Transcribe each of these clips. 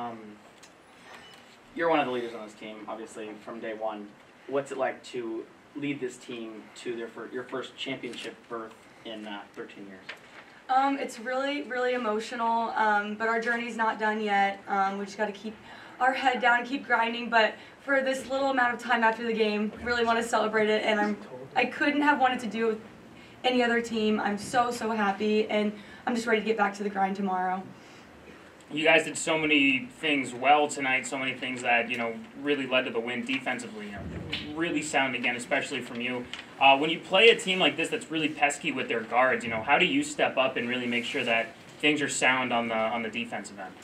Um, you're one of the leaders on this team, obviously from day one. What's it like to lead this team to their fir- your first championship berth in uh, 13 years? Um, it's really, really emotional, um, but our journey's not done yet. Um, we just got to keep our head down and keep grinding. But for this little amount of time after the game, really want to celebrate it, and I'm I couldn't have wanted to do it with any other team. I'm so so happy, and I'm just ready to get back to the grind tomorrow. You guys did so many things well tonight, so many things that you know really led to the win defensively. You know, really sound again, especially from you. Uh, when you play a team like this that's really pesky with their guards, you know, how do you step up and really make sure that things are sound on the on the defensive end?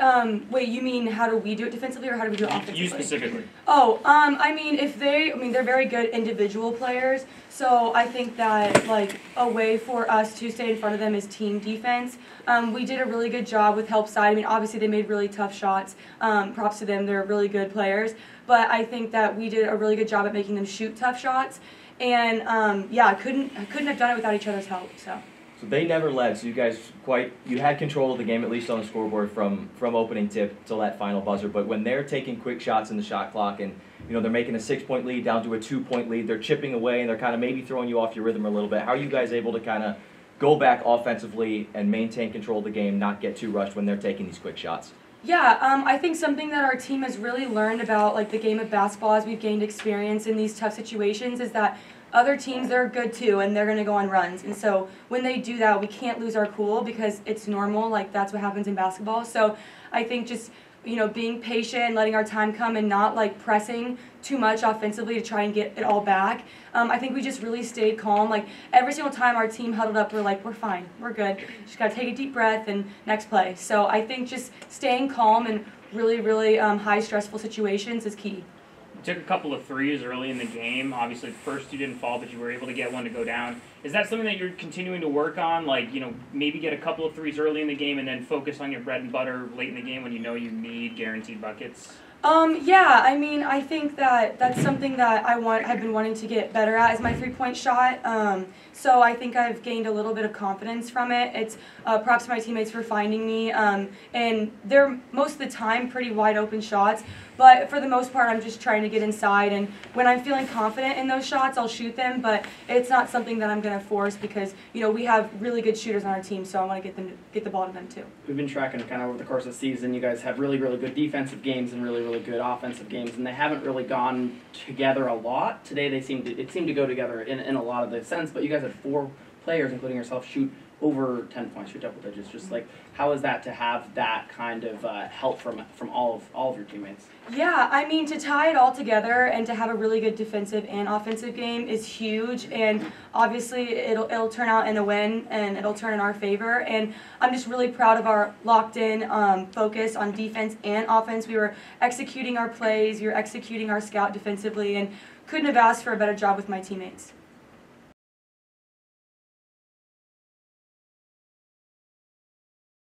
Um, wait, you mean how do we do it defensively, or how do we do it offensively? You specifically. Oh, um, I mean, if they, I mean, they're very good individual players. So I think that like a way for us to stay in front of them is team defense. Um, we did a really good job with help side. I mean, obviously they made really tough shots. Um, props to them; they're really good players. But I think that we did a really good job at making them shoot tough shots. And um, yeah, I couldn't, I couldn't have done it without each other's help. So. So they never led. So you guys quite you had control of the game at least on the scoreboard from from opening tip till that final buzzer. But when they're taking quick shots in the shot clock and you know they're making a six point lead down to a two point lead, they're chipping away and they're kind of maybe throwing you off your rhythm a little bit. How are you guys able to kind of go back offensively and maintain control of the game, not get too rushed when they're taking these quick shots? Yeah, um, I think something that our team has really learned about like the game of basketball as we've gained experience in these tough situations is that other teams they're good too and they're going to go on runs. And so when they do that we can't lose our cool because it's normal like that's what happens in basketball. So i think just you know being patient and letting our time come and not like pressing too much offensively to try and get it all back. Um, i think we just really stayed calm. Like every single time our team huddled up we're like we're fine. We're good. Just got to take a deep breath and next play. So i think just staying calm in really really um, high stressful situations is key took a couple of threes early in the game. Obviously, first you didn't fall, but you were able to get one to go down. Is that something that you're continuing to work on? Like, you know, maybe get a couple of threes early in the game and then focus on your bread and butter late in the game when you know you need guaranteed buckets? Um, yeah, I mean, I think that that's something that I want. I've been wanting to get better at is my three-point shot. Um, so I think I've gained a little bit of confidence from it. It's uh, props to my teammates for finding me, um, and they're most of the time pretty wide open shots. But for the most part, I'm just trying to get inside, and when I'm feeling confident in those shots, I'll shoot them. But it's not something that I'm going to force because you know we have really good shooters on our team, so I want to get them get the ball to them too. We've been tracking kind of over the course of the season. You guys have really, really good defensive games and really, really good offensive games, and they haven't really gone together a lot. Today, they seem to it seemed to go together in, in a lot of the sense. But you guys had four players, including yourself, shoot over 10 points, shoot double digits. Just like how is that to have that kind of uh, help from from all of all of your teammates? Yeah, I mean to tie it all together and to have a really good defensive and offensive game is huge, and obviously it'll it'll turn out in a win and it'll turn in our favor. And I'm just really proud of our locked in um, focus on defense and offense. We were executing our plays, we were executing our scout defensively, and couldn't have asked for a better job with my teammates.